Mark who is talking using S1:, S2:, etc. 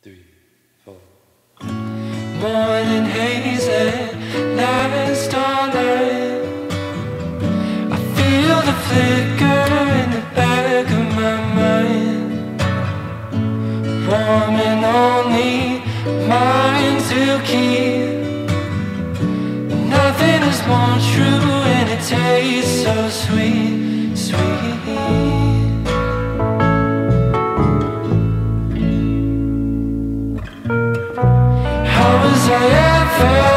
S1: three, four.
S2: Morning hazy, last all night. I feel the flicker in the back of my mind. Warming only mine to keep. Nothing is more true, and it tastes so sweet, sweet. How was I ever sure?